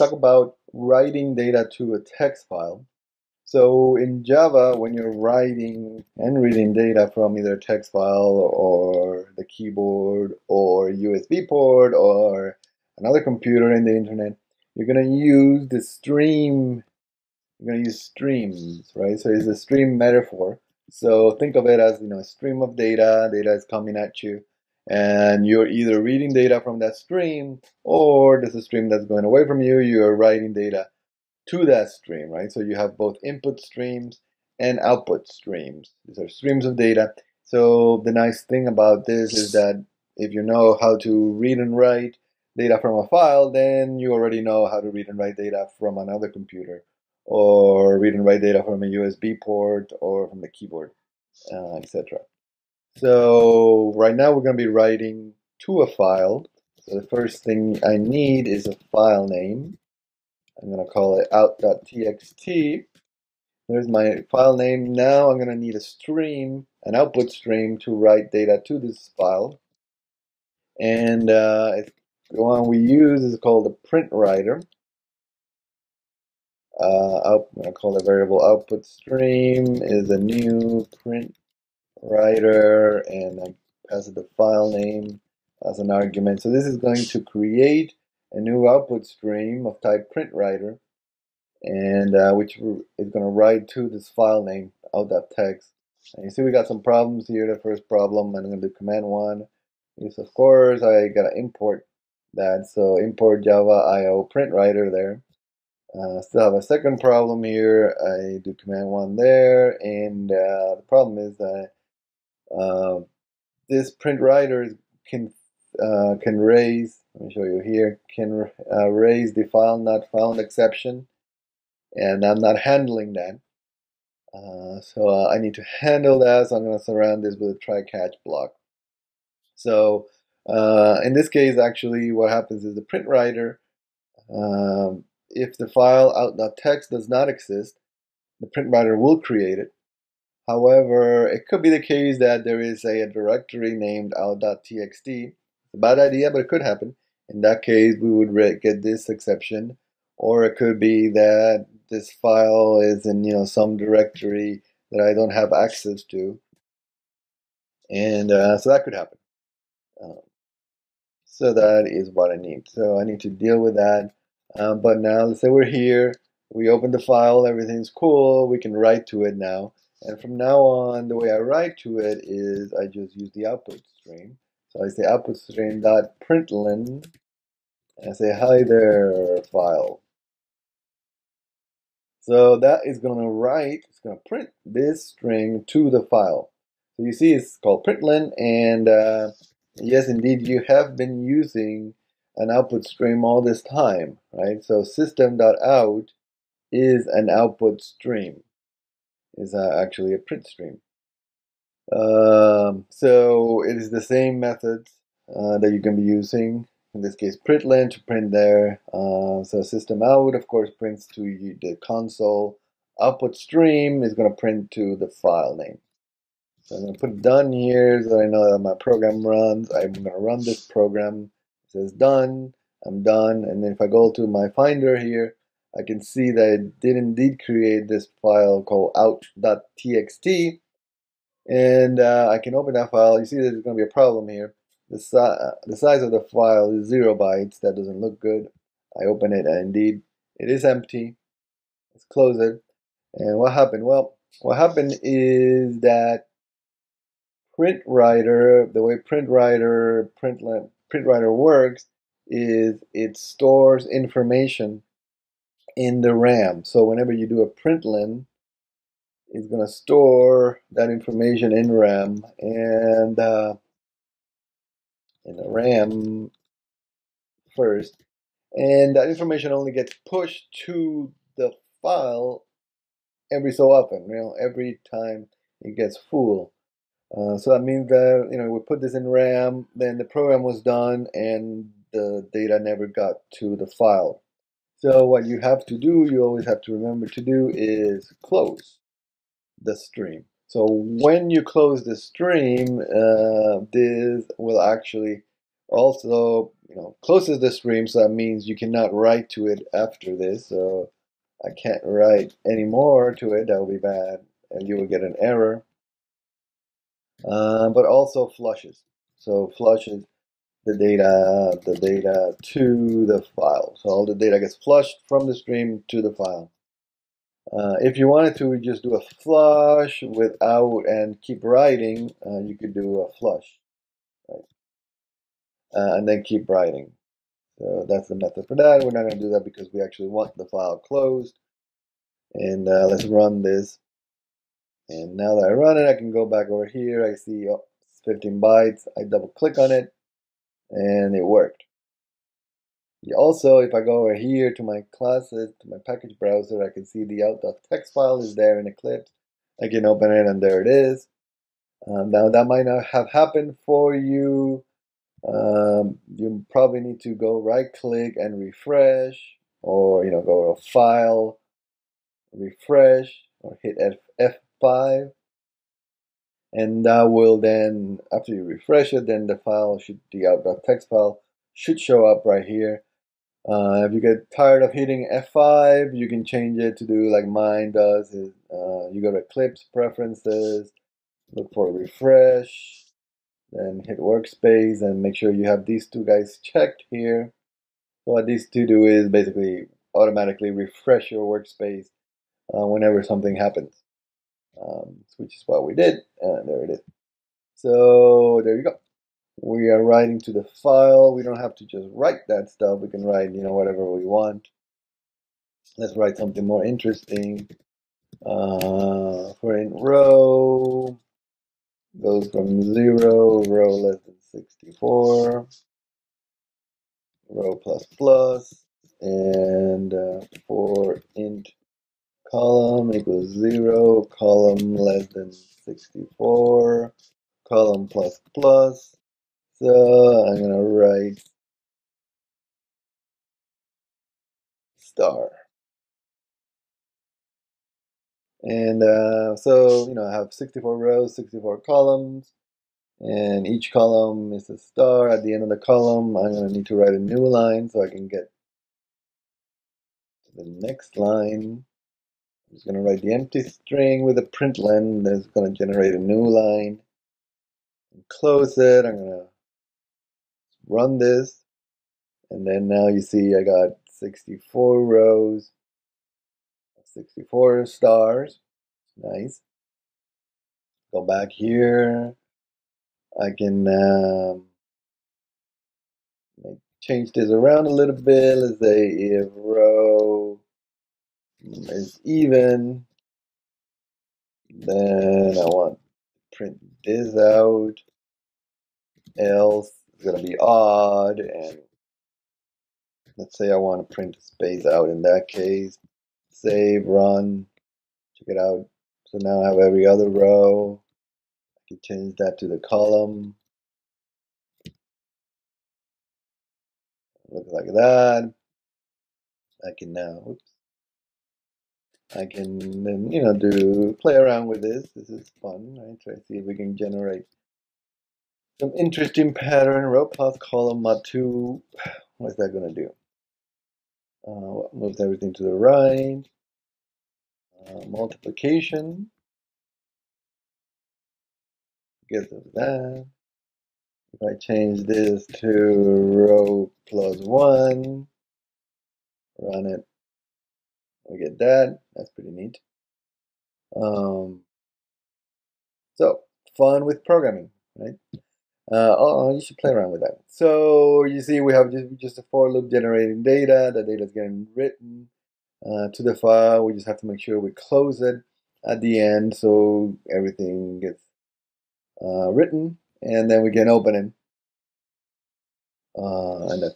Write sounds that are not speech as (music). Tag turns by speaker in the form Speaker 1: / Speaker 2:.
Speaker 1: talk about writing data to a text file. So in Java, when you're writing and reading data from either a text file or the keyboard or USB port or another computer in the internet, you're going to use the stream. You're going to use streams, right? So it's a stream metaphor. So think of it as you know a stream of data. Data is coming at you, and you're either reading data from that stream or there's a stream that's going away from you. You're writing data to that stream, right? So you have both input streams and output streams. These are streams of data. So the nice thing about this is that if you know how to read and write data from a file, then you already know how to read and write data from another computer or read and write data from a USB port or from the keyboard, uh, etc. So right now we're going to be writing to a file. So the first thing I need is a file name. I'm going to call it out.txt. There's my file name. Now I'm going to need a stream, an output stream to write data to this file. And uh, the one we use is called a print writer. Uh, I'm going to call the variable output stream is a new print writer and I pass the file name as an argument. So this is going to create a new output stream of type print writer and uh, which is going to write to this file name out.txt. And you see we got some problems here. The first problem, I'm going to do command one is of course I got to import that. So import Java IO print writer there. Uh, still have a second problem here. I do command one there, and uh, the problem is that uh, this print writer can uh, can raise. Let me show you here. Can uh, raise the file not found exception, and I'm not handling that. Uh, so I need to handle that. So I'm going to surround this with a try catch block. So in this case, actually, what happens is the print writer. Um, if the file out.txt does not exist, the print writer will create it. However, it could be the case that there is a, directory named out.txt. It's a bad idea, but it could happen. In that case, we would get this exception. Or it could be that this file is in you know some directory that I don't have access to. And uh, so that could happen. Um, so that is what I need. So I need to deal with that. Um, but now, let's say we're here, we open the file, everything's cool, we can write to it now. And from now on, the way I write to it is I just use the output stream. So I say output stream dot println, and I say hi there file. So that is going to write, it's going to print this string to the file. So you see it's called println, and uh, yes, indeed, you have been using an output stream all this time, right? So system.out is an output stream, is uh, actually a print stream. Um, so it is the same methods uh, that you can be using. In this case, println to print there. Uh, so system out, of course, prints to the console. Output stream is going to print to the file name. So I'm going to put done here so I know that my program runs. I'm going to run this program It says done, I'm done. And then if I go to my finder here, I can see that it did indeed create this file called out.txt. And uh, I can open that file. You see there's going to be a problem here. The, si the size of the file is zero bytes. That doesn't look good. I open it and indeed it is empty. Let's close it. And what happened? Well, what happened is that print writer, the way print writer, print PrintWriter works is it stores information in the RAM. So whenever you do a println, it's going to store that information in RAM and uh, in the RAM first. And that information only gets pushed to the file every so often, you know, every time it gets full. Uh, so that means that you know we put this in RAM, then the program was done, and the data never got to the file. So what you have to do, you always have to remember to do, is close the stream. So when you close the stream, uh, this will actually also you know closes the stream, so that means you cannot write to it after this. So I can't write any more to it. That will be bad, and you will get an error. Uh, but also flushes. So flushes the data, the data to the file. So all the data gets flushed from the stream to the file. Uh, if you wanted to we just do a flush without and keep writing, uh, you could do a flush, right? Uh, and then keep writing. So that's the method for that. We're not going to do that because we actually want the file closed. And uh, let's run this. And now that I run it, I can go back over here. I see oh, 15 bytes. I double click on it and it worked. Also, if I go over here to my classes, to my package browser, I can see the out.txt file is there in Eclipse. I can open it and there it is. Um, now that might not have happened for you. Um, you probably need to go right click and refresh or you know go to file, refresh or hit F F5 and that will then after you refresh it then the file should the out.txt file should show up right here. Uh, if you get tired of hitting F5 you can change it to do like mine does. Is uh, you go to Eclipse preferences look for refresh then hit workspace and make sure you have these two guys checked here. So what these two do is basically automatically refresh your workspace uh, whenever something happens um, which is what we did, and there it is. So there you go. We are writing to the file. We don't have to just write that stuff. We can write, you know, whatever we want. Let's write something more interesting. Uh, for in row goes from zero, row less than 64, row plus plus, and uh, for int column equals 0, column less than 64, column plus plus. So I'm going to write star. And uh, so, you know, I have 64 rows, 64 columns, and each column is a star. At the end of the column, I'm going to need to write a new line so I can get to the next line. I'm just going to write the empty string with a print println that's going to generate a new line. And close it. I'm going to run this. And then now you see I got 64 rows, 64 stars. Nice. Go back here. I can um, change this around a little bit. Let's say if row is even, then I want to print this out, else it's going to be odd, and let's say I want to print a space out in that case, save, run, check it out. So now I have every other row. I can change that to the column. Look like that. I can now, oops, I can then, you know, do play around with this. This is fun. Right? Try to see if we can generate some interesting pattern. Row plus column mod 2. (sighs) What's that going to do? Uh, moves everything to the right. Uh, multiplication. Gets us that. If I change this to row plus 1, run it we get that. That's pretty neat. Um, so fun with programming, right? Uh, oh, you should play around with that. So you see, we have just, just a for loop generating data. The data is getting written uh, to the file. We just have to make sure we close it at the end so everything gets uh, written, and then we can open it. Uh, and that's